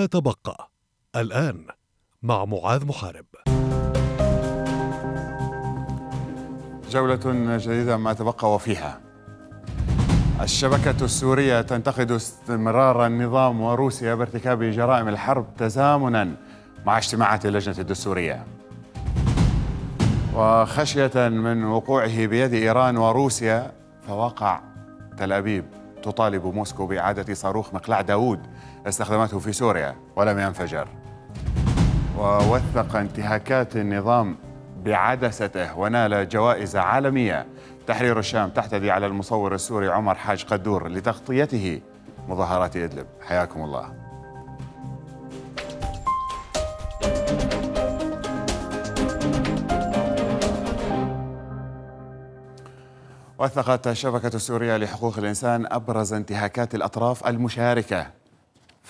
ما تبقى الآن مع معاذ محارب. جولة جديدة ما تبقى وفيها. الشبكة السورية تنتقد استمرار النظام وروسيا بارتكاب جرائم الحرب تزامنا مع اجتماعات اللجنة الدستورية. وخشية من وقوعه بيد إيران وروسيا فوقع تل أبيب تطالب موسكو بإعادة صاروخ مقلع داوود. استخدمته في سوريا ولم ينفجر. ووثق انتهاكات النظام بعدسته ونال جوائز عالمية. تحرير الشام تحتدي على المصور السوري عمر حاج قدور لتغطيته. مظاهرات إدلب حياكم الله. وثقت الشبكة السورية لحقوق الإنسان أبرز انتهاكات الأطراف المشاركة.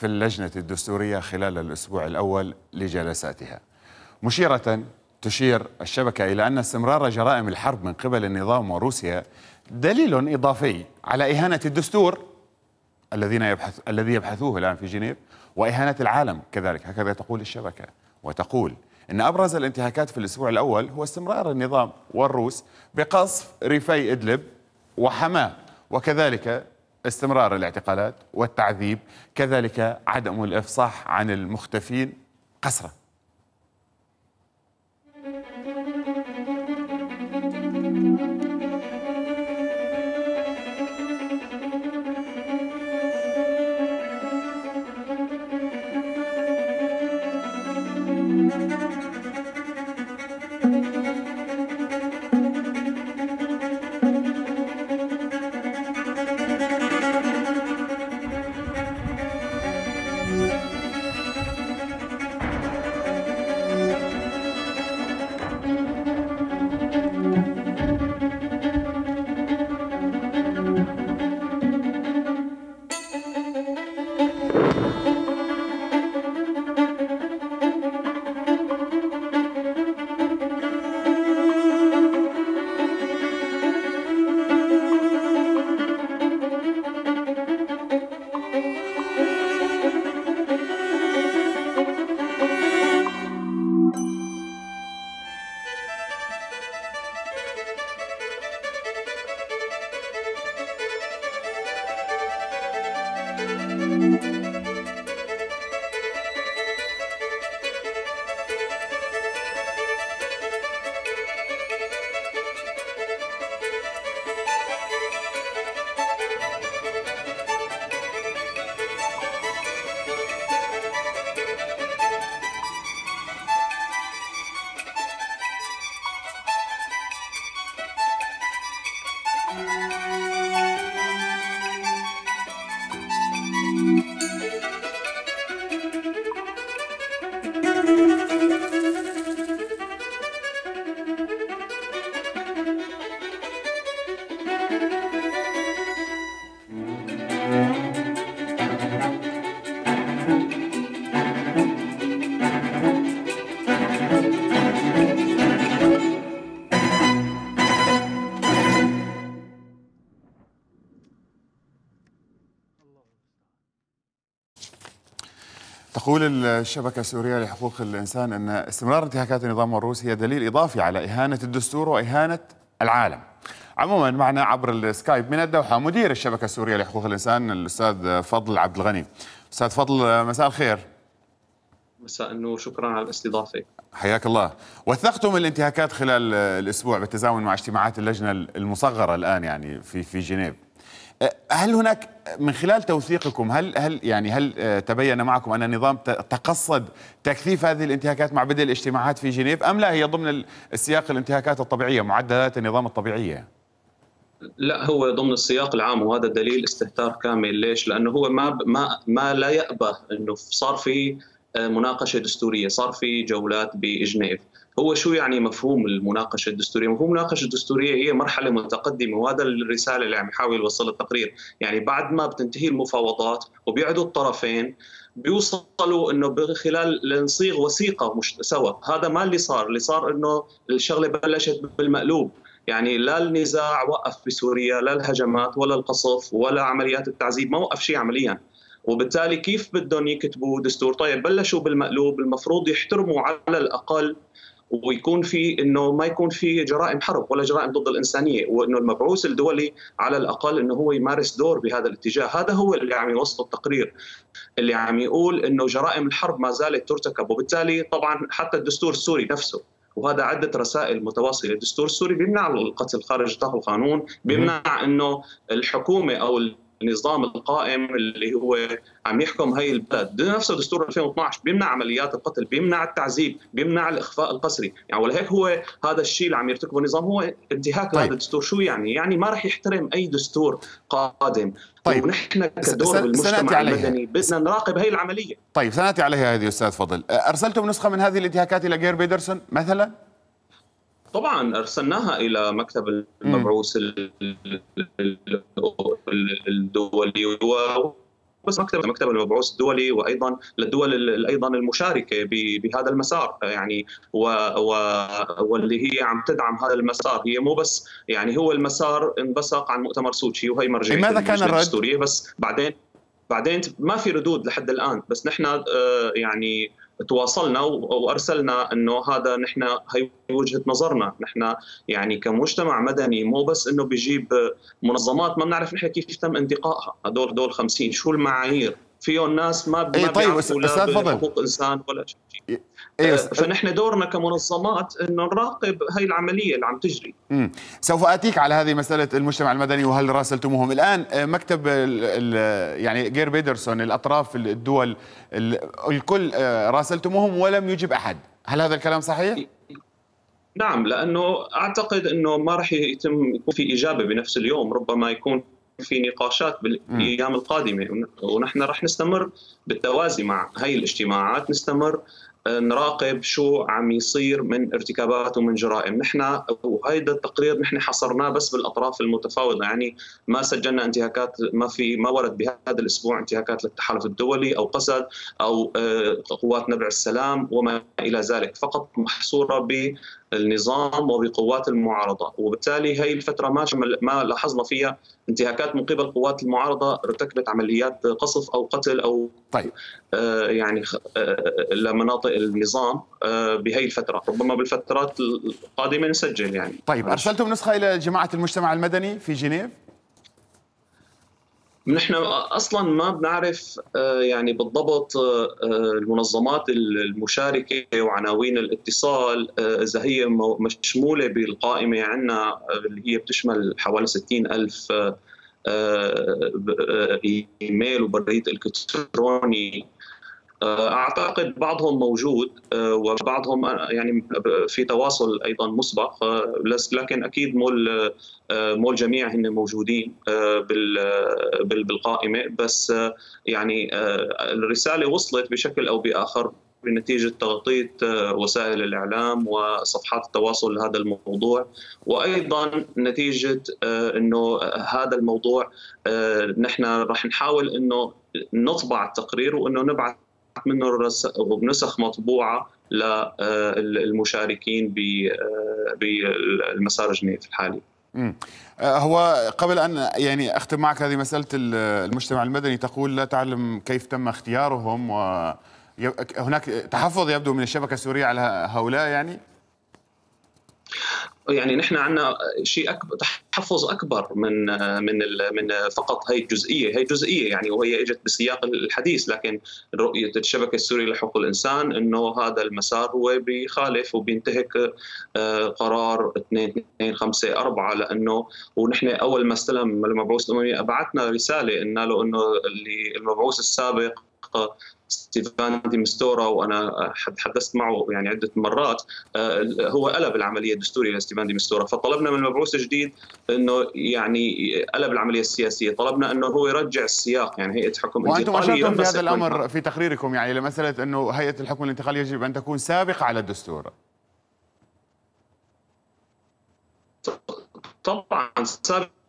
في اللجنة الدستورية خلال الأسبوع الأول لجلساتها. مشيرة تشير الشبكة إلى أن استمرار جرائم الحرب من قبل النظام وروسيا دليل إضافي على إهانة الدستور الذين يبحث الذي يبحثوه الآن في جنيف وإهانة العالم كذلك. هكذا تقول الشبكة وتقول إن أبرز الانتهاكات في الأسبوع الأول هو استمرار النظام والروس بقصف ريفي إدلب وحماة وكذلك استمرار الاعتقالات والتعذيب كذلك عدم الإفصاح عن المختفين قسرا. تقول الشبكة السورية لحقوق الإنسان أن استمرار انتهاكات النظام الروسي هي دليل إضافي على إهانة الدستور وإهانة العالم. عموما معنا عبر السكايب من الدوحة مدير الشبكة السورية لحقوق الإنسان الأستاذ فضل عبد الغني. أستاذ فضل مساء الخير. مساء النور شكرا على الاستضافة. حياك الله. وثقتم الانتهاكات خلال الأسبوع بالتزامن مع اجتماعات اللجنة المصغرة الآن يعني في في جنيف. هل هناك من خلال توثيقكم هل هل يعني هل آه، تبين معكم أن النظام تقصد تكثيف هذه الانتهاكات مع بدء الاجتماعات في جنيف أم لا هي ضمن السياق الانتهاكات الطبيعية معدلات النظام الطبيعية؟ لا هو ضمن السياق العام وهذا دليل استهتار كامل ليش؟ لأنه هو ما ما ما لا يأبه إنه صار في مناقشة دستورية، صار في جولات بجنيف، هو شو يعني مفهوم المناقشة الدستورية؟ مفهوم المناقشه الدستورية هي مرحلة متقدمة وهذا الرسالة اللي عم يحاول يوصلها التقرير، يعني بعد ما بتنتهي المفاوضات وبيعدوا الطرفين بيوصلوا إنه خلال لنصيغ وثيقة مش سوا، هذا ما اللي صار، اللي صار إنه الشغلة بلشت بالمقلوب، يعني لا النزاع وقف بسوريا لا الهجمات ولا القصف ولا عمليات التعذيب. ما وقف شيء عمليا. وبالتالي كيف بدهم يكتبوا دستور؟ طيب بلشوا بالمقلوب المفروض يحترموا على الأقل ويكون في إنه ما يكون في جرائم حرب ولا جرائم ضد الإنسانية وإنه المبعوث الدولي على الأقل إنه هو يمارس دور بهذا الاتجاه. هذا هو اللي عم يوصل التقرير اللي عم يقول إنه جرائم الحرب ما زالت ترتكب. وبالتالي طبعا حتى الدستور السوري نفسه وهذا عدة رسائل متواصلة. الدستور السوري بيمنع القتل خارج نطاق القانون بيمنع أنه الحكومة أو النظام القائم اللي هو عم يحكم هي البلد. نفسه دستور 2012 بيمنع عمليات القتل بيمنع التعذيب بيمنع الإخفاء القسري. يعني ولهيك هو هذا الشيء اللي عم يرتكبه النظام هو انتهاك طيب. هذا الدستور. شو يعني؟ يعني ما راح يحترم أي دستور قادم. طيب. ونحن كدور بالمجتمع المدني بدنا نراقب هي العملية. طيب سنأتي عليها هذه أستاذ فضل. أرسلتم نسخة من هذه الانتهاكات إلى جير بيدرسون مثلا؟ طبعا أرسلناها إلى مكتب المبعوث الدولي بس مكتب مكتب المبعوث الدولي وأيضا للدول أيضا المشاركة بهذا المسار. يعني و واللي هي عم تدعم هذا المسار. هي مو بس يعني هو المسار انبثق عن مؤتمر سوتشي وهي مرجعية لماذا كان الرد؟ بس بعدين بعدين ما في ردود لحد الآن. بس نحن آه، يعني تواصلنا وأرسلنا إنه هذا نحن هي وجهة نظرنا. نحن يعني كمجتمع مدني مو بس إنه بيجيب منظمات ما بنعرف نحن كيف تم انتقائها. هدول دول 50 شو المعايير؟ فيهم ناس ما أي طيب أستاذ فضل. حقوق إنسان ولا شيء. أيوة. فنحن دورنا كمنظمات إنه نراقب هاي العملية اللي عم تجري. مم. سوف آتيك على هذه مسألة المجتمع المدني وهل راسلتموهم؟ الآن آه، مكتب ال ال يعني جير بيدرسون الأطراف الدول الكل آه، راسلتموهم ولم يجب أحد. هل هذا الكلام صحيح؟ نعم لأنه أعتقد إنه ما راح يتم يكون في إجابة بنفس اليوم ربما يكون في نقاشات بالأيام القادمة. ونحن رح نستمر بالتوازي مع هاي الاجتماعات نستمر نراقب شو عم يصير من ارتكابات ومن جرائم. نحن وهيدا التقرير نحن حصرناه بس بالأطراف المتفاوضة. يعني ما سجلنا انتهاكات ما في ما ورد بهذا الأسبوع انتهاكات للتحالف الدولي أو قسد أو آه، قوات نبع السلام وما إلى ذلك. فقط محصورة بالنظام وبقوات المعارضة وبالتالي هي الفترة ما ما لاحظنا فيها انتهاكات من قبل قوات المعارضة ارتكبت عمليات قصف أو قتل أو طيب. آه يعني آه لمناطق النظام آه بهي الفترة ربما بالفترات القادمة نسجل يعني. طيب أرسلتم نسخة إلى جماعة المجتمع المدني في جنيف؟ نحن أصلا ما بنعرف آه، يعني بالضبط آه، آه، المنظمات المشاركة وعناوين الاتصال إذا هي مشمولة بالقائمة عندنا اللي هي بتشمل حوالي 60 ألف إيميل وبريد إلكتروني. أعتقد بعضهم موجود وبعضهم يعني في تواصل أيضا مسبق لكن أكيد مو مو الجميع هن موجودين بالقائمة. بس يعني الرسالة وصلت بشكل أو بآخر بنتيجة تغطية وسائل الإعلام وصفحات التواصل لهذا الموضوع وأيضا نتيجة أنه هذا الموضوع نحن رح نحاول أنه نطبع التقرير وأنه نبعث منه نسخ مطبوعة للمشاركين بالمسار جنيف الحالي. هو قبل ان يعني أختم معك هذه مسألة المجتمع المدني تقول لا تعلم كيف تم اختيارهم و هناك تحفظ يبدو من الشبكة السورية على هؤلاء يعني يعني نحن عندنا شيء اكبر تحفظ أكبر من من من فقط هي الجزئيه، هي جزئية يعني وهي إجت بسياق الحديث لكن رؤية الشبكة السورية لحقوق الإنسان إنه هذا المسار هو بيخالف وبينتهك آه، قرار 2 2 5 4 لأنه ونحن أول ما استلم المبعوث الاممي بعثنا رسالة قلنا له إنه المبعوث السابق ستيفان دي مستورا وأنا حدثت معه يعني عدة مرات. آه، هو قلب العملية الدستورية لستيفان دي مستورا فطلبنا من المبعوث الجديد إنه يعني قلب العملية السياسية طلبنا إنه هو يرجع السياق يعني هيئة حكم وأنتم أشرتم في هذا الأمر في تقريركم يعني لمسألة إنه هيئة الحكم الانتقالي يجب أن تكون سابقة على الدستور. طبعا سابقة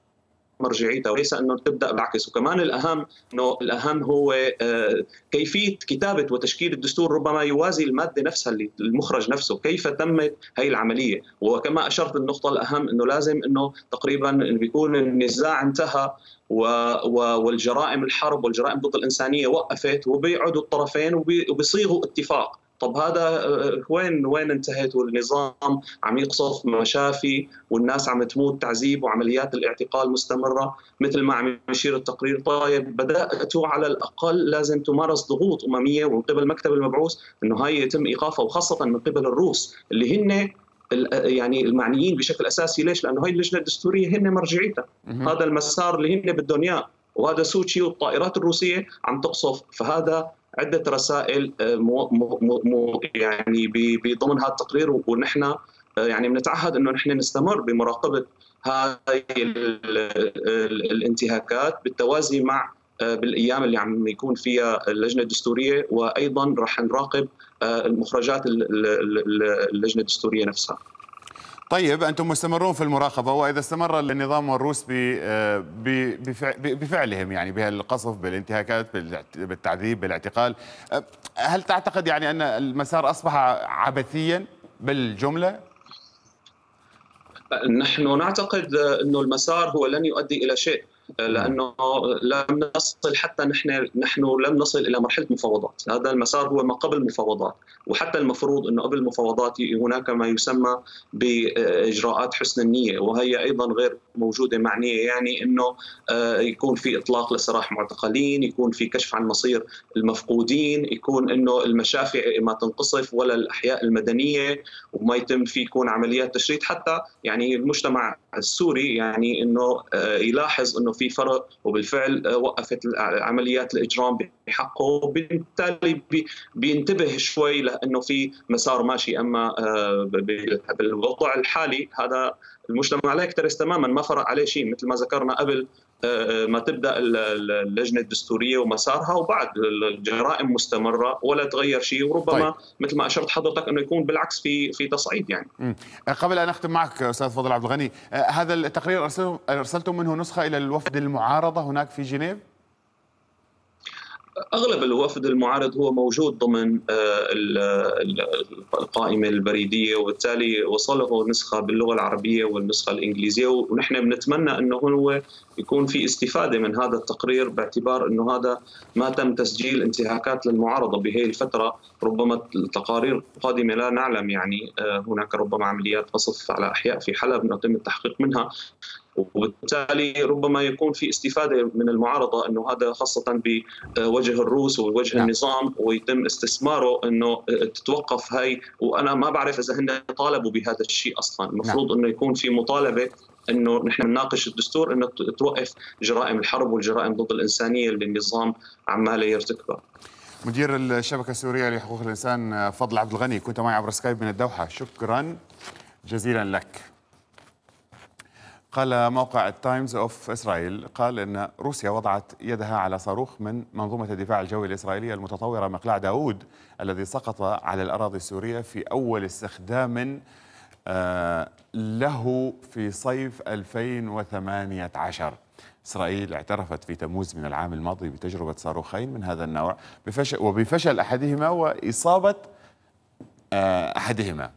مرجعيتها وليس إنه تبدأ بالعكس وكمان الأهم إنه الأهم هو آه، كيفية كتابة وتشكيل الدستور ربما يوازي المادة نفسها اللي المخرج نفسه. كيف تمت هي العملية؟ وكما أشرت النقطة الأهم إنه لازم إنه تقريبا بيكون النزاع انتهى والجرائم الحرب والجرائم ضد الإنسانية وقفت وبيقعدوا الطرفين وبيصيغوا اتفاق. طب هذا آه، وين وين انتهت والنظام عم يقصف مشافي والناس عم تموت تعذيب وعمليات الاعتقال مستمرة مثل ما عم يشير التقرير. طيب بدأتوا على الأقل لازم تمارس ضغوط أممية ومن قبل مكتب المبعوث إنه هاي يتم إيقافها وخاصة من قبل الروس اللي هن يعني المعنيين بشكل أساسي. ليش؟ لأنه هي اللجنة الدستورية هن مرجعيتها. هذا المسار اللي هن بدهم اياه وهذا سوتشي والطائرات الروسية عم تقصف. فهذا عدة رسائل آه، مو مو يعني بضمن هذا التقرير ونحن آه، يعني بنتعهد إنه نحن نستمر بمراقبة هاي الانتهاكات بالتوازي مع آه، بالأيام اللي عم يكون فيها اللجنة الدستورية وأيضا راح نراقب المخرجات اللجنة الدستورية نفسها. طيب أنتم مستمرون في المراقبة وإذا استمر النظام الروس آه، بفعلهم يعني بهالقصف بالانتهاكات بالتعذيب بالاعتقال آه، هل تعتقد يعني أن المسار أصبح عبثيا بالجملة؟ نحن نعتقد أنه المسار هو لن يؤدي إلى شيء لأنه لم نصل حتى نحن نحن لم نصل إلى مرحلة مفاوضات، هذا المسار هو ما قبل المفاوضات، وحتى المفروض إنه قبل المفاوضات هناك ما يسمى بإجراءات حسن النية وهي أيضا غير موجودة معنية يعني إنه آه، يكون في إطلاق لسراح معتقلين، يكون في كشف عن مصير المفقودين، يكون إنه المشافي ما تنقصف ولا الأحياء المدنية وما يتم في يكون عمليات تشريد. حتى يعني المجتمع السوري يعني إنه آه، يلاحظ إنه في فرق وبالفعل آه، وقفت عمليات الإجرام بحقه. وبالتالي بينتبه شوي لإنه في مسار ماشي. أما بالوضع الحالي هذا المجتمع لا يكترث تماما ما فرق عليه شيء مثل ما ذكرنا قبل آه، ما تبدأ اللجنة الدستورية ومسارها وبعد الجرائم مستمرة ولا تغير شيء وربما طيب. مثل ما أشرت حضرتك أنه يكون بالعكس في في تصعيد يعني. م. قبل أن أختم معك أستاذ فضل عبد الغني، هذا التقرير أرسلتم منه نسخة إلى الوفد المعارضة هناك في جنيف؟ أغلب الوفد المعارض هو موجود ضمن آه، القائمة البريدية وبالتالي وصله نسخة باللغة العربية والنسخة الإنجليزية ونحن بنتمنى إنه هو يكون في استفادة من هذا التقرير باعتبار إنه هذا ما تم تسجيل انتهاكات للمعارضة بهي الفترة. ربما التقارير القادمة لا نعلم يعني آه، هناك ربما عمليات قصف على أحياء في حلب يتم التحقيق منها. وبالتالي ربما يكون في استفادة من المعارضة إنه هذا خاصة بوجه الروس ووجه نعم. النظام ويتم استثماره إنه تتوقف هاي وأنا ما بعرف إذا هن طالبوا بهذا الشيء أصلا المفروض نعم. إنه يكون في مطالبة إنه نحن نناقش الدستور إنه توقف جرائم الحرب والجرائم ضد الإنسانية اللي النظام عماله يرتكبها مدير الشبكة السورية لحقوق الإنسان فضل عبد الغني كنت معي عبر سكايب من الدوحة شكرا جزيلا لك قال موقع التايمز اوف اسرائيل قال إن روسيا وضعت يدها على صاروخ من منظومة الدفاع الجوي الاسرائيليه المتطورة مقلاع داوود الذي سقط على الأراضي السورية في أول استخدام آه، له في صيف 2018 إسرائيل اعترفت في تموز من العام الماضي بتجربة صاروخين من هذا النوع بفشل وبفشل أحدهما وإصابة آه، أحدهما.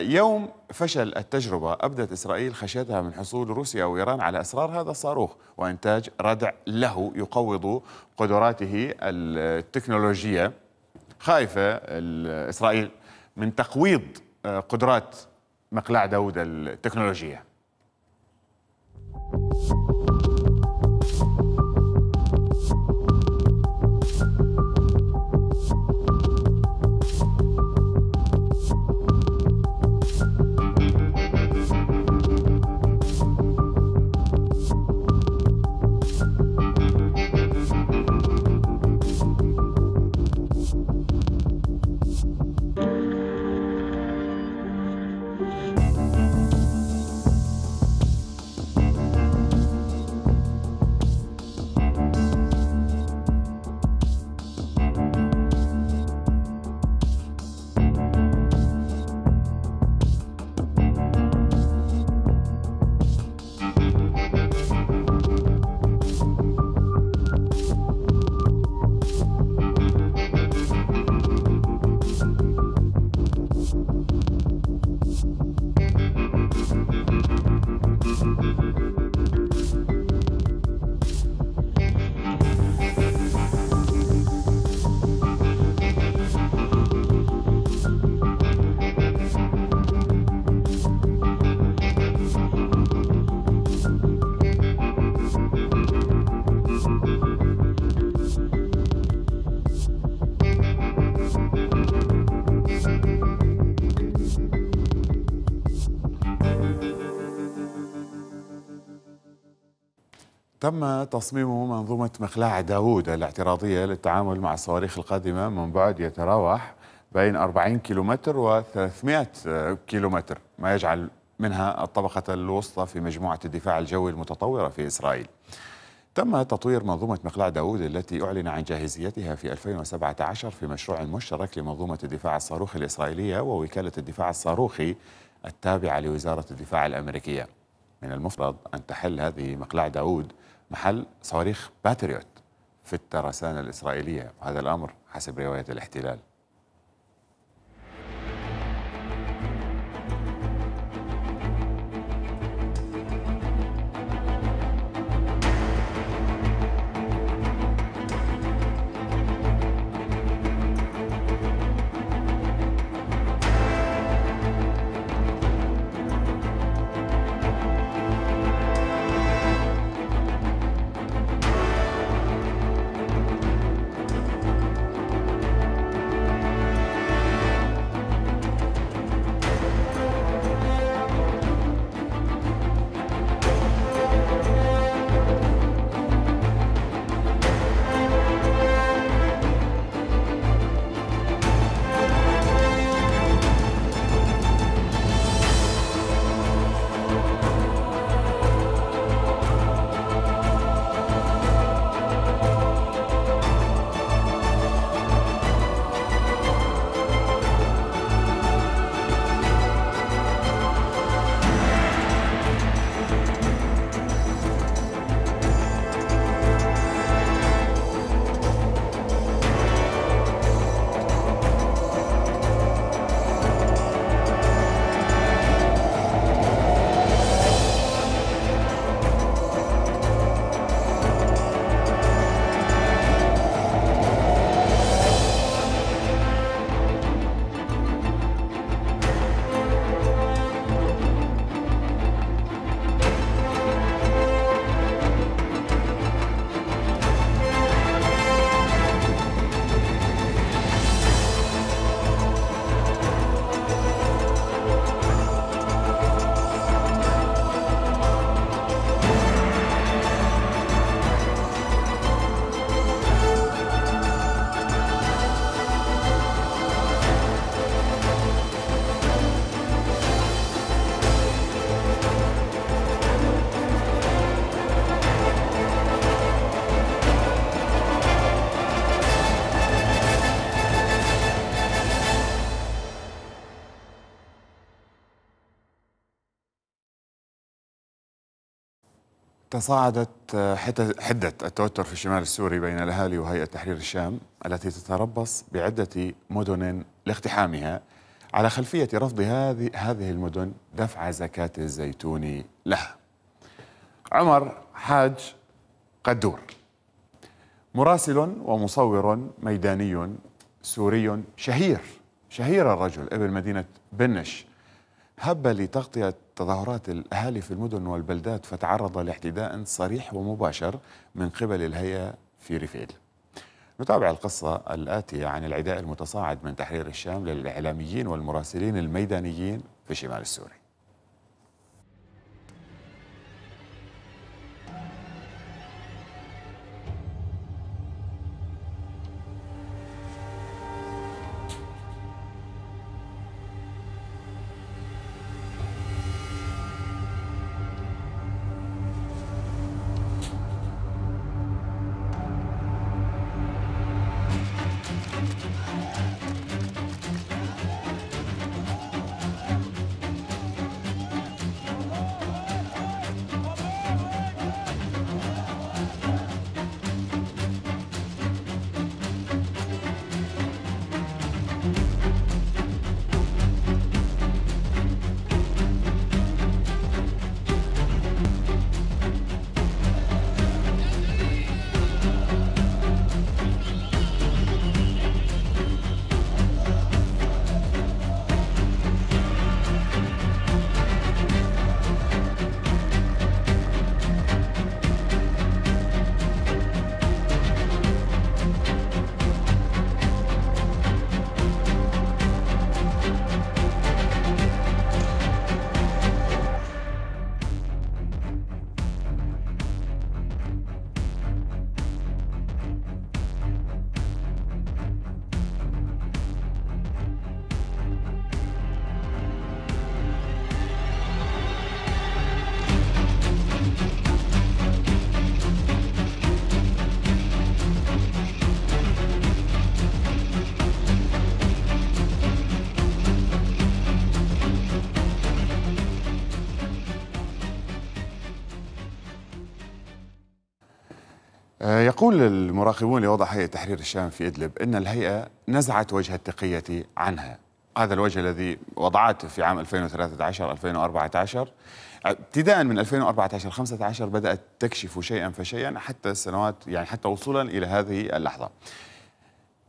يوم فشل التجربة أبدت إسرائيل خشيتها من حصول روسيا وإيران على أسرار هذا الصاروخ وإنتاج ردع له يقوض قدراته التكنولوجية. خايفة إسرائيل من تقويض آه، قدرات مقلاع داود التكنولوجية. تم تصميم منظومة مقلاع داوود الاعتراضية للتعامل مع الصواريخ القادمة من بعد يتراوح بين 40 كيلومتر و 300 كيلومتر ما يجعل منها الطبقة الوسطى في مجموعة الدفاع الجوي المتطورة في إسرائيل. تم تطوير منظومة مقلاع داوود التي أعلن عن جاهزيتها في 2017 في مشروع مشترك لمنظومة الدفاع الصاروخي الإسرائيلية ووكالة الدفاع الصاروخي التابعة لوزارة الدفاع الأمريكية. من المفترض أن تحل هذه مقلاع داوود محل صواريخ باتريوت في الترسانة الإسرائيلية. وهذا الأمر حسب رواية الاحتلال. تصاعدت حدة التوتر في الشمال السوري بين الأهالي وهيئة تحرير الشام التي تتربص بعدة مدن لاقتحامها على خلفية رفض هذه هذه المدن دفع زكاة الزيتون لها. عمر حاج قدور مراسل ومصور ميداني سوري شهير شهير الرجل ابن مدينة بنش هب لتغطية تظاهرات الأهالي في المدن والبلدات فتعرض لاعتداء صريح ومباشر من قبل الهيئة في ريفيل. نتابع القصة الآتية عن العداء المتصاعد من تحرير الشام للإعلاميين والمراسلين الميدانيين في شمال السوري. يقول المراقبون لوضع هيئة تحرير الشام في إدلب أن الهيئة نزعت وجه التقية عنها هذا الوجه الذي وضعته في عام 2013 2014 ابتداء من 2014 15 بدأت تكشف شيئا فشيئا حتى السنوات يعني حتى وصولا إلى هذه اللحظة.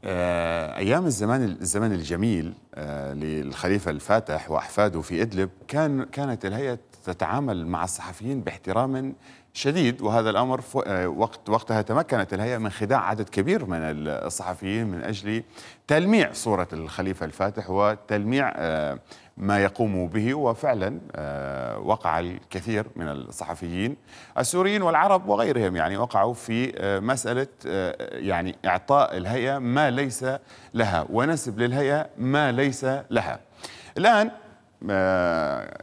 آه، أيام الزمان الزمن الجميل آه، للخليفة الفاتح وأحفاده في إدلب كان كانت الهيئة تتعامل مع الصحفيين باحترام شديد وهذا الأمر آه، وقت وقتها تمكنت الهيئة من خداع عدد كبير من الصحفيين من أجل تلميع صورة الخليفة الفاتح وتلميع آه، ما يقوم به وفعلا آه، وقع الكثير من الصحفيين السوريين والعرب وغيرهم يعني وقعوا في مسألة يعني إعطاء الهيئة ما ليس لها ونسب للهيئة ما ليس لها. الآن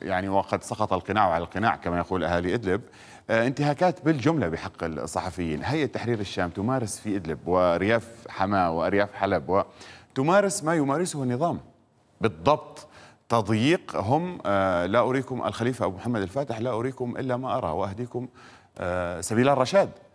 يعني وقد سقط القناع على القناع كما يقول أهالي إدلب آه، انتهاكات بالجملة بحق الصحفيين. هيئة تحرير الشام تمارس في إدلب ورياف حماة وأرياف حلب وتمارس ما يمارسه النظام. بالضبط. تضييق هم آه، لا أريكم الخليفة أبو محمد الفاتح لا أريكم إلا ما أرى وأهديكم آه، سبيل الرشاد. آه،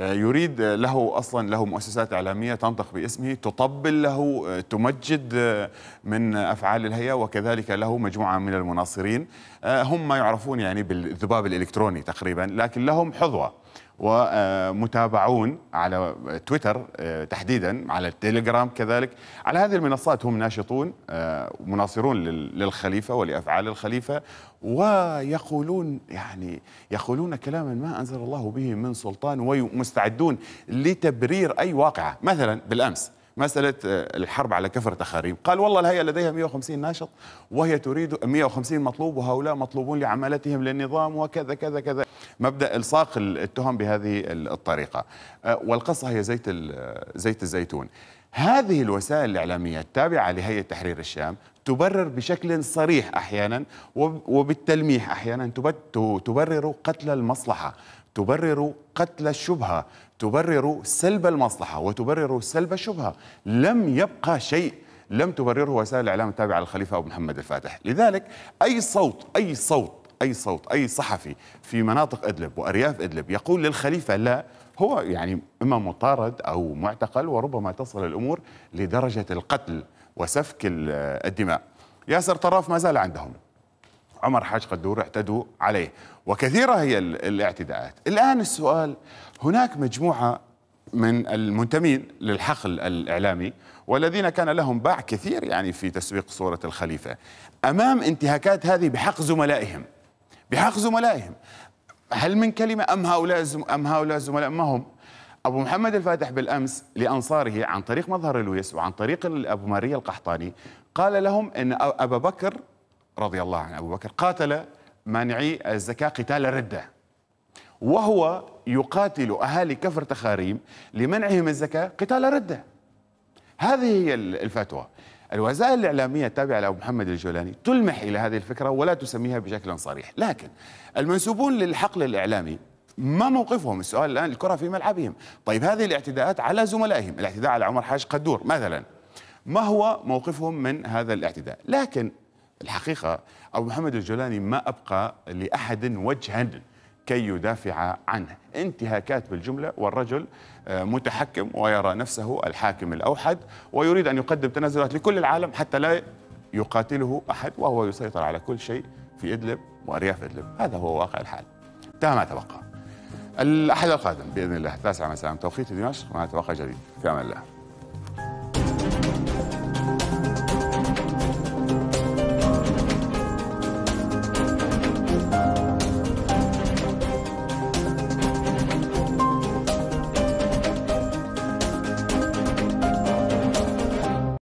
يريد له أصلا له مؤسسات إعلامية تنطق باسمه تطبل له آه، تمجد آه، من أفعال الهيئة وكذلك له مجموعة من المناصرين. هم ما يعرفون يعني بالذباب الإلكتروني تقريبا لكن لهم حظوة. ومتابعون على تويتر تحديدا على التليجرام كذلك. على هذه المنصات هم ناشطون مناصرون للخليفة ولأفعال الخليفة ويقولون يعني يقولون كلاما ما أنزل الله به من سلطان ومستعدون لتبرير أي واقعة. مثلا بالأمس مسألة آه، الحرب على كفر تخاريم قال والله الهيئة لديها 150 ناشط وهي تريد 150 مطلوب وهؤلاء مطلوبون لعملتهم للنظام وكذا كذا كذا. مبدأ إلصاق التهم بهذه الطريقة. آه، والقصة هي زيت زيت الزيتون. هذه الوسائل الإعلامية التابعة لهيئة تحرير الشام تبرر بشكل صريح أحيانا وبالتلميح أحيانا تبرر قتل المصلحة. تبرر قتل الشبهة تبرر سلب المصلحة وتبرر سلب الشبهة. لم يبقى شيء لم تبرره وسائل الإعلام التابعة للخليفة أبو محمد الفاتح. لذلك أي صوت أي صوت أي صوت أي صحفي في مناطق إدلب وأرياف إدلب يقول للخليفة لا هو يعني إما مطارد أو معتقل وربما تصل الأمور لدرجة القتل وسفك الدماء. ياسر طراف ما زال عندهم. عمر حاج قدور اعتدوا عليه. وكثيرة هي الاعتداءات. الآن السؤال هناك مجموعة من المنتمين للحقل الإعلامي والذين كان لهم باع كثير يعني في تسويق صورة الخليفة. أمام انتهاكات هذه بحق زملائهم. بحق زملائهم. هل من كلمة أم هؤلاء أم هؤلاء الزملاء؟ ما هم؟ أبو محمد الفاتح بالأمس لأنصاره عن طريق مظهر لويس وعن طريق أبو ماريا القحطاني قال لهم أن أبا بكر رضي الله عن أبو بكر قاتل مانعي الزكاة قتال ردة. وهو يقاتل أهالي كفر تخاريم لمنعهم الزكاة قتال ردة. هذه هي الفتوى. الوسائل الإعلامية التابعة لأبو محمد الجولاني تلمح إلى هذه الفكرة ولا تسميها بشكل صريح. لكن المنسوبون للحقل الإعلامي ما موقفهم؟ السؤال الآن الكرة في ملعبهم. طيب هذه الاعتداءات على زملائهم. الاعتداء على عمر حاج قدور مثلا. ما هو موقفهم من هذا الاعتداء؟ لكن الحقيقة أبو محمد الجولاني ما أبقى لأحد وجها كي يدافع عنه. انتهاكات بالجملة والرجل آه، متحكم ويرى نفسه الحاكم الأوحد ويريد أن يقدم تنازلات لكل العالم حتى لا يقاتله أحد وهو يسيطر على كل شيء في إدلب وأرياف إدلب. هذا هو واقع الحال. انتهى ما تبقى. الأحد القادم بإذن الله التاسعة مساء. توقيت دمشق ما تبقى جديد. في أمان الله.